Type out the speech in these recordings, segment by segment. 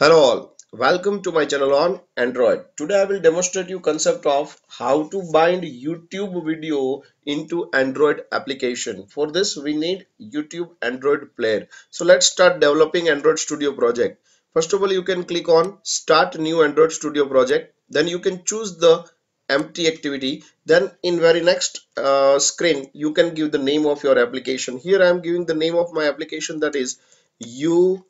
Hello all, welcome to my channel on Android. Today I will demonstrate you concept of how to bind YouTube video into Android application. For this we need YouTube Android player. So let's start developing Android Studio project. First of all you can click on start new Android Studio project. Then you can choose the empty activity. Then in very next uh, screen you can give the name of your application. Here I am giving the name of my application that is you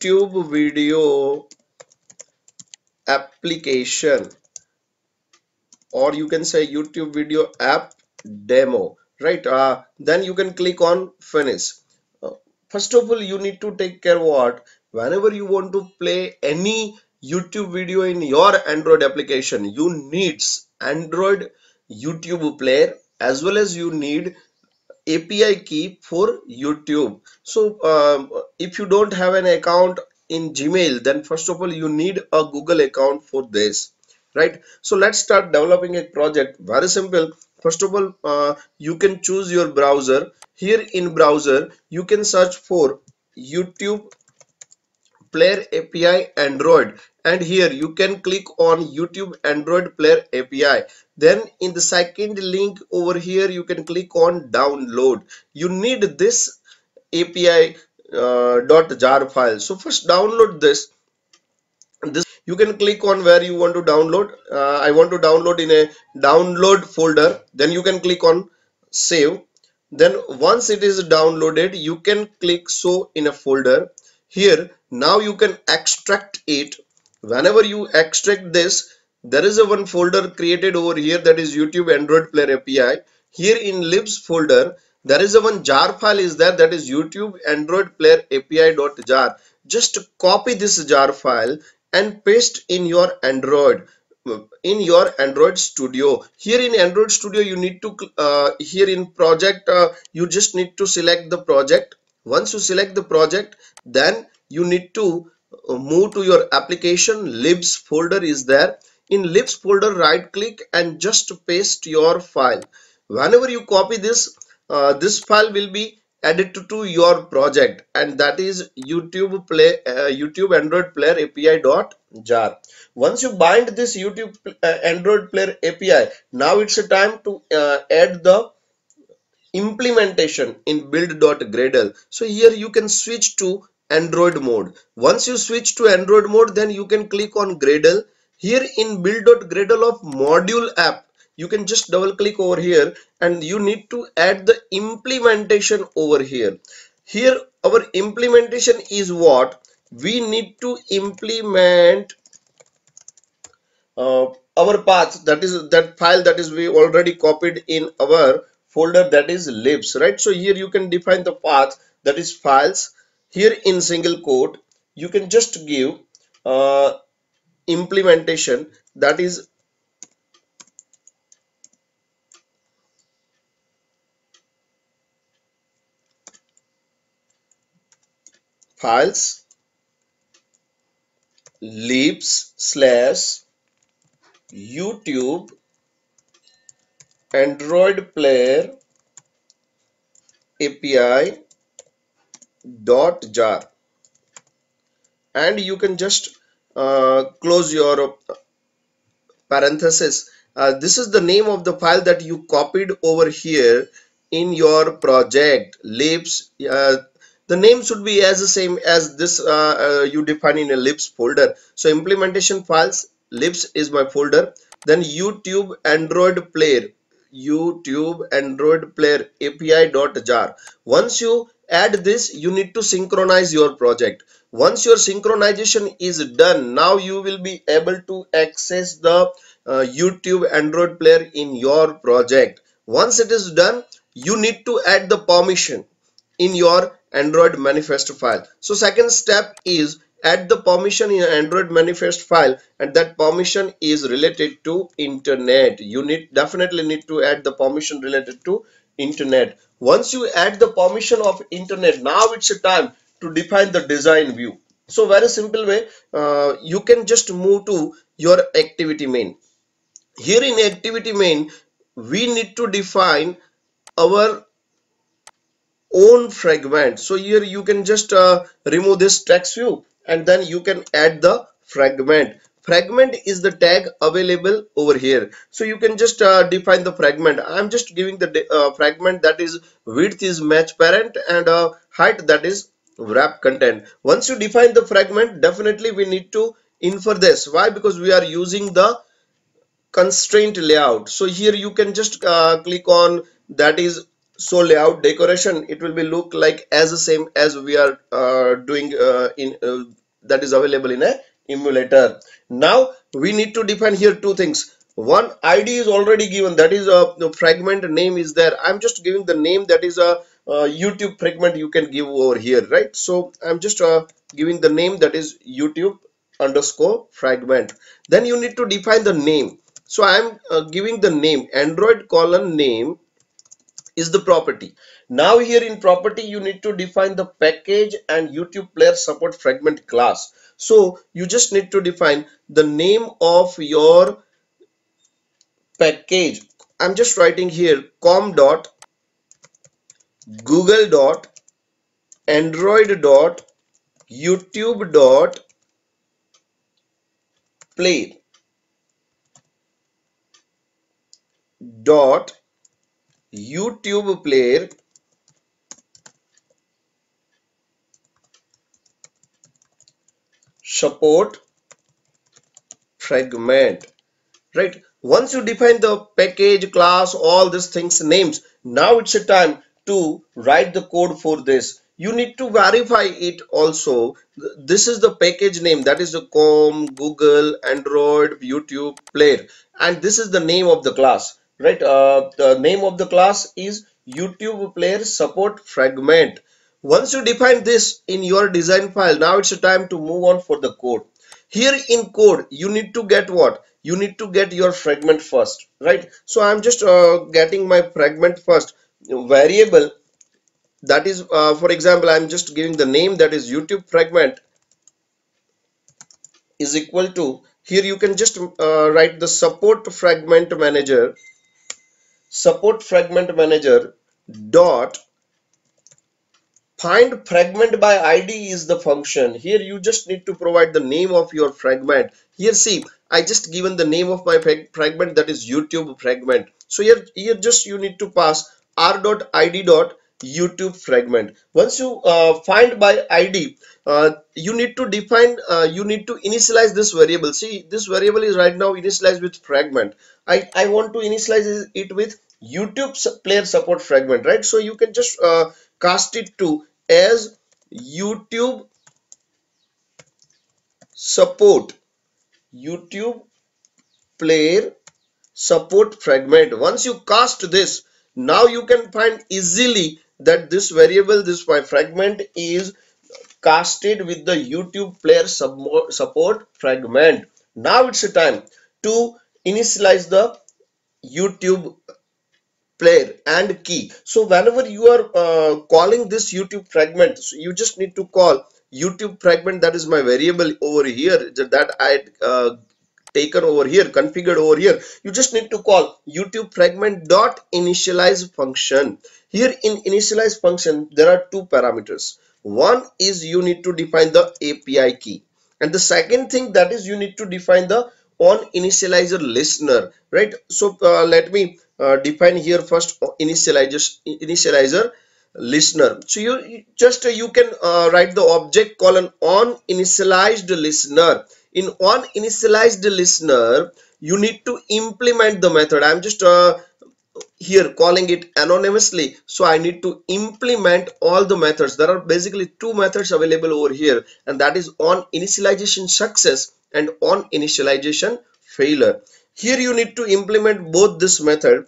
YouTube video application or you can say YouTube video app demo right? Uh, then you can click on finish. Uh, first of all you need to take care of what? Whenever you want to play any YouTube video in your Android application you needs Android YouTube player as well as you need API key for YouTube. So um, if you don't have an account in Gmail, then first of all, you need a Google account for this, right? So let's start developing a project. Very simple. First of all, uh, you can choose your browser. Here in browser, you can search for YouTube Player API Android. And here you can click on YouTube Android Player API then in the second link over here you can click on download. You need this API uh, .jar file. So first download this. This you can click on where you want to download. Uh, I want to download in a download folder. Then you can click on save. Then once it is downloaded you can click show in a folder here now you can extract it. Whenever you extract this there is a one folder created over here that is youtube android player api here in libs folder there is a one jar file is there that is youtube android player api.jar just copy this jar file and paste in your android in your android studio. Here in android studio you need to uh, here in project uh, you just need to select the project once you select the project then you need to uh, move to your application libs folder is there. In libs folder right click and just paste your file. Whenever you copy this uh, this file will be added to, your project and that is youtube play uh, youtube android player api dot jar. Once you bind this youtube uh, android player api now it's a time to uh, add the implementation in build.gradle so here you can switch to Android mode. Once you switch to Android mode, then you can click on Gradle. Here in build.gradle of module app, you can just double click over here and you need to add the implementation over here. Here our implementation is what? We need to implement uh, our path that is that file that is we already copied in our folder that is libs right? So here you can define the path that is files. Here in single quote you can just give uh, implementation that is files libs slash youtube android player api dot jar. And you can just uh, close your parenthesis. Uh, this is the name of the file that you copied over here in your project. Libs uh, the name should be as the same as this uh, uh, you define in a libs folder. So implementation files libs is my folder. Then youtube android player youtube android player api.jar once you add this you need to synchronize your project. Once your synchronization is done now you will be able to access the uh, youtube android player in your project. Once it is done you need to add the permission in your android manifest file. So second step is add the permission in android manifest file and that permission is related to internet. You need definitely need to add the permission related to internet. Once you add the permission of internet now it's a time to define the design view. So very simple way uh, you can just move to your activity main. Here in activity main we need to define our own fragment. So here you can just uh, remove this text view and then you can add the fragment. Fragment is the tag available over here. So you can just uh, define the fragment. I'm just giving the uh, fragment that is width is match parent and uh, height that is wrap content. Once you define the fragment definitely we need to infer this. Why? Because we are using the constraint layout. So here you can just uh, click on that is so layout decoration it will be look like as the same as we are uh, doing uh, in uh, that is available in a emulator. Now we need to define here two things. One id is already given. That is a uh, fragment name is there. I'm just giving the name that is a uh, youtube fragment you can give over here right? So i'm just giving the name that is youtube underscore fragment. Then you need to define the name. So I am uh, giving the name Android colon name is the property. Now here in property you need to define the package and YouTube player support fragment class. So you just need to define the name of your package. I'm just writing here com dot google dot android dot youtube dot play dot YouTube player. Support. Fragment. Right. Once you define the package class all these things names now it's a time to write the code for this. You need to verify it also. This is the package name. That is the com google android youtube player. And this is the name of the class right uh, the name of the class is youtube player support fragment. Once you define this in your design file now it's time to move on for the code. Here in code you need to get what? You need to get your fragment first right? So i'm just uh, getting my fragment first variable. That is uh, for example i'm just giving the name that is youtube fragment is equal to here you can just uh, write the support fragment manager support fragment manager dot find fragment by id is the function. Here you just need to provide the name of your fragment. Here see i just given the name of my fragment that is youtube fragment. So here here just you need to pass r dot id dot youtube fragment. Once you uh, find by id uh, you need to define uh, you need to initialize this variable. See this variable is right now initialized with fragment. I i want to initialize it with youtube player support fragment right? So you can just uh, cast it to as youtube support youtube player support fragment. Once you cast this now you can find easily that this variable this my fragment is casted with the youtube player support fragment. Now it's a time to initialize the youtube player and key. So whenever you are uh, calling this youtube fragment so you just need to call youtube fragment. That is my variable over here that i uh, taken over here configured over here. You just need to call youtube fragment dot initialize function. Here in initialize function there are two parameters. One is you need to define the api key. And the second thing that is you need to define the on initializer listener right? So uh, let me uh, define here first initializer initializer listener. So you just uh, you can uh, write the object colon on initialized listener. In on initialized listener you need to implement the method. I'm just uh, here calling it anonymously. So i need to implement all the methods. There are basically two methods available over here and that is on initialization success and on initialization failure here you need to implement both this method.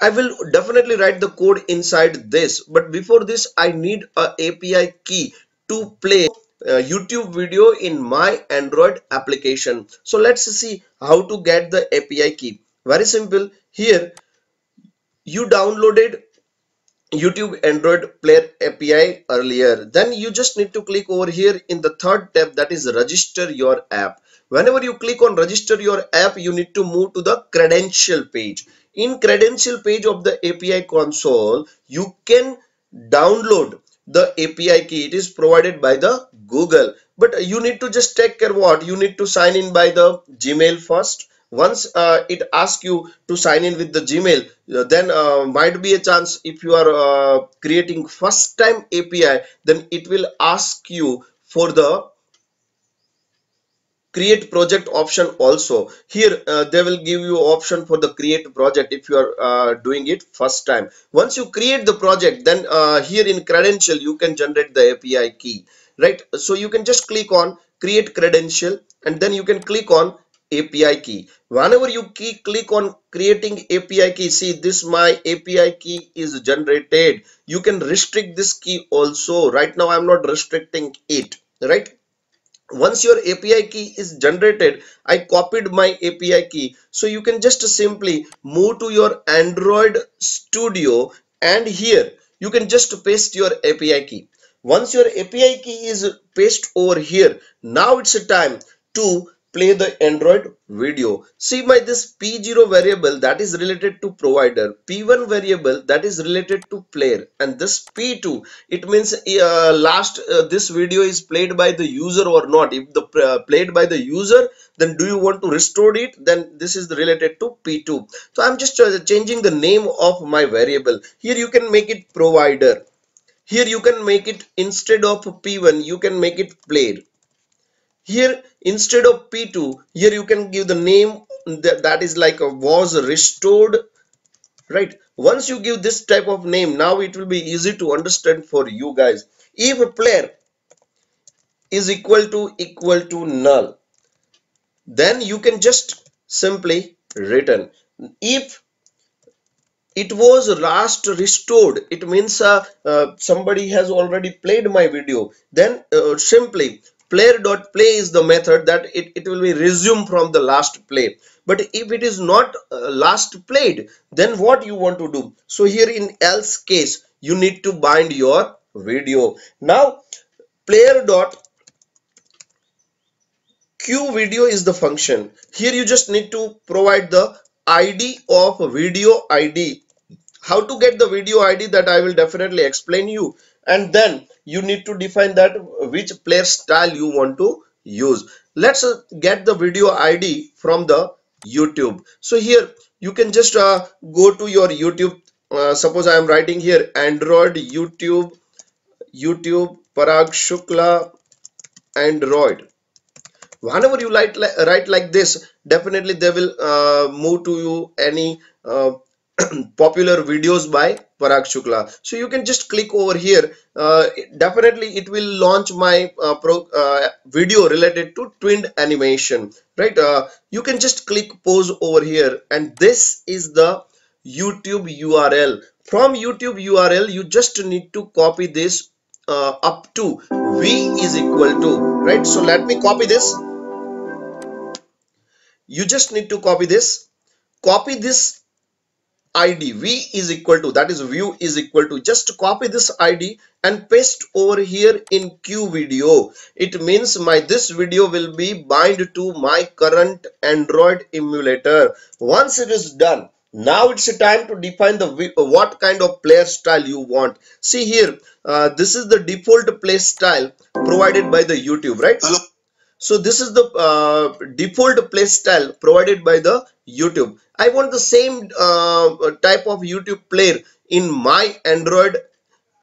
I will definitely write the code inside this but before this I need a API key to play YouTube video in my Android application. So let's see how to get the API key. Very simple. Here you downloaded YouTube Android Player API earlier. Then you just need to click over here in the third tab that is register your app whenever you click on register your app you need to move to the credential page. In credential page of the API console you can download the API key. It is provided by the Google. But you need to just take care what? You need to sign in by the Gmail first. Once uh, it asks you to sign in with the gmail uh, then uh, might be a chance if you are uh, creating first time api then it will ask you for the create project option also here uh, they will give you option for the create project if you are uh, doing it first time once you create the project then here in credential you can generate the api key right so you can just click on create credential and then you can click on API key. Whenever you key, click on creating API key, see this my API key is generated. You can restrict this key also. Right now I'm not restricting it, right? Once your API key is generated, I copied my API key. So you can just simply move to your Android Studio and here you can just paste your API key. Once your API key is pasted over here, now it's a time to play the android video. See my this p0 variable that is related to provider p1 variable that is related to player and this p2 it means uh, last uh, this video is played by the user or not. If the uh, played by the user then do you want to restore it? Then this is related to p2 so i'm just uh, changing the name of my variable. Here you can make it provider. Here you can make it instead of p1 you can make it player here instead of p2 here you can give the name that, that is like a was restored right? Once you give this type of name now it will be easy to understand for you guys. If a player is equal to equal to null then you can just simply return. If it was last restored it means uh, uh, somebody has already played my video then uh, simply player dot play is the method that it, it will be resume from the last play. But if it is not uh, last played then what you want to do? So here in else case you need to bind your video. Now player dot cue video is the function. Here you just need to provide the id of video id how to get the video id that i will definitely explain you and then you need to define that which player style you want to use. Let's uh, get the video id from the youtube. So here you can just uh, go to your youtube. Uh, suppose i am writing here android youtube youtube parag shukla android. Whenever you write, write like this definitely they will uh, move to you any uh, popular videos by Parag Shukla. So you can just click over here. Uh, definitely it will launch my uh, pro, uh, video related to tweened animation, right? Uh, you can just click pause over here and this is the YouTube URL. From YouTube URL, you just need to copy this uh, up to V is equal to, right? So let me copy this. You just need to copy this. Copy this id v is equal to that is view is equal to just copy this id and paste over here in cue video. It means my this video will be bind to my current android emulator. Once it is done now it's time to define the what kind of player style you want. See here uh, this is the default play style provided by the youtube right? Hello. So this is the uh, default play style provided by the YouTube. I want the same uh, type of YouTube player in my Android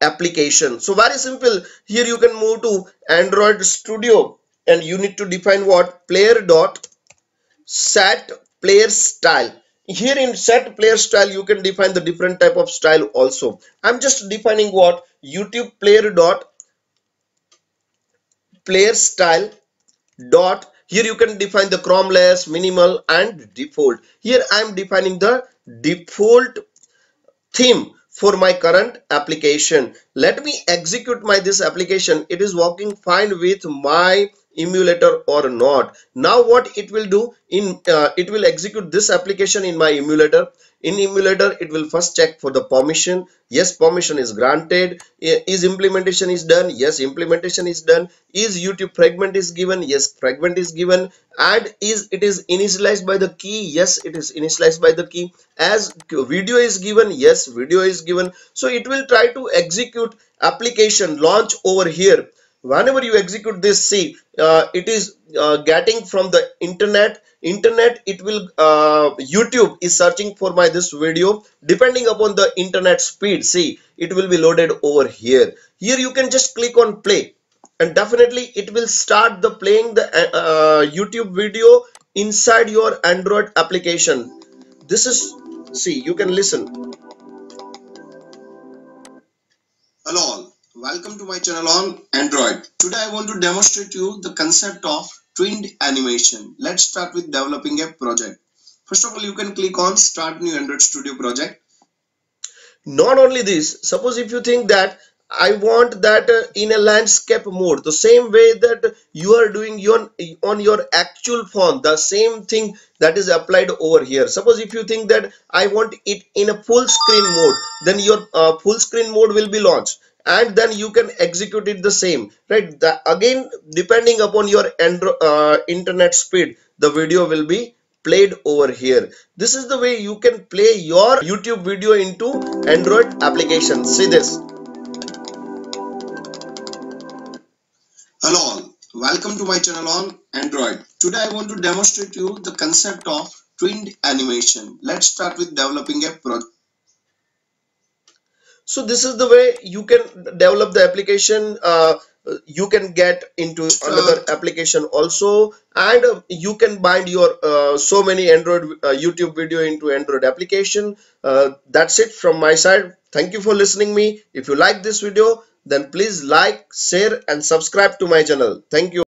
application. So very simple. Here you can move to Android Studio and you need to define what player dot set player style. Here in set player style you can define the different type of style also. I'm just defining what YouTube player dot player style dot. Here you can define the chromeless minimal and default. Here i am defining the default theme for my current application. Let me execute my this application. It is working fine with my emulator or not. Now what it will do in uh, it will execute this application in my emulator in emulator it will first check for the permission. Yes permission is granted. Is implementation is done? Yes implementation is done. Is youtube fragment is given? Yes fragment is given. And is it is initialized by the key? Yes it is initialized by the key. As video is given yes video is given. So it will try to execute application launch over here whenever you execute this see uh, it is uh, getting from the internet. Internet it will uh, youtube is searching for my this video. Depending upon the internet speed see it will be loaded over here. Here you can just click on play. And definitely it will start the playing the uh, uh youtube video inside your android application. This is see you can listen. Hello welcome to my channel on android today i want to demonstrate you the concept of tweened animation. Let's start with developing a project. First of all, you can click on start new Android Studio project. Not only this, suppose if you think that I want that uh, in a landscape mode, the same way that you are doing your, on your actual phone, the same thing that is applied over here. Suppose if you think that I want it in a full screen mode, then your uh, full screen mode will be launched and then you can execute it the same right? The, again depending upon your uh, internet speed the video will be played over here. This is the way you can play your youtube video into android application. See this. Hello all. Welcome to my channel on android. Today i want to demonstrate you the concept of tweened animation. Let's start with developing a project so this is the way you can develop the application uh, you can get into another application also and uh, you can bind your uh, so many android uh, youtube video into android application. Uh, that's it from my side. Thank you for listening me. If you like this video then please like share and subscribe to my channel. Thank you